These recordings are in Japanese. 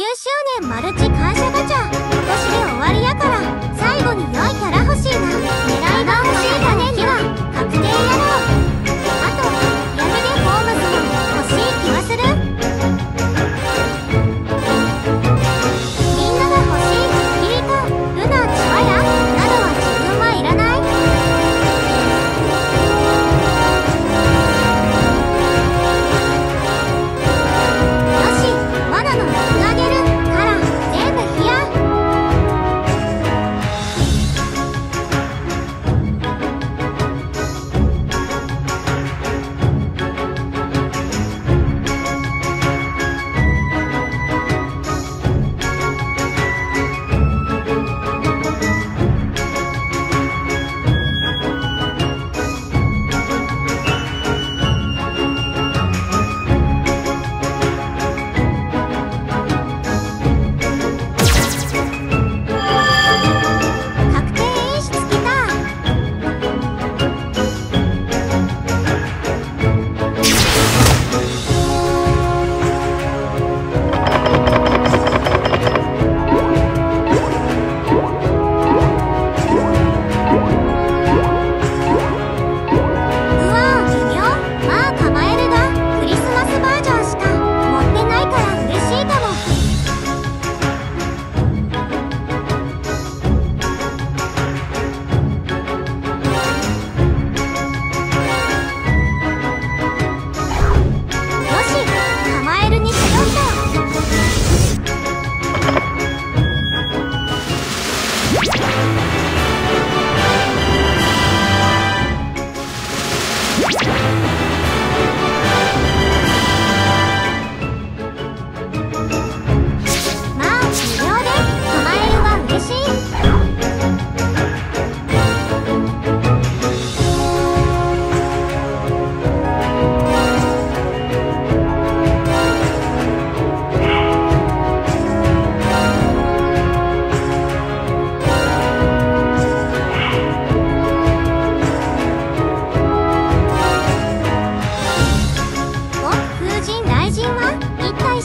周年マルチ感謝ガチャ。今年で終わりやから。you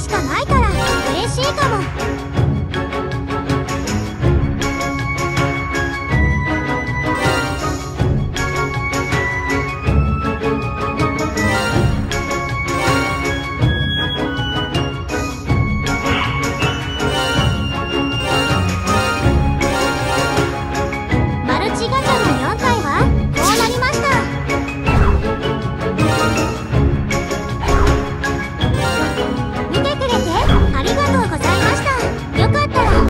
しかない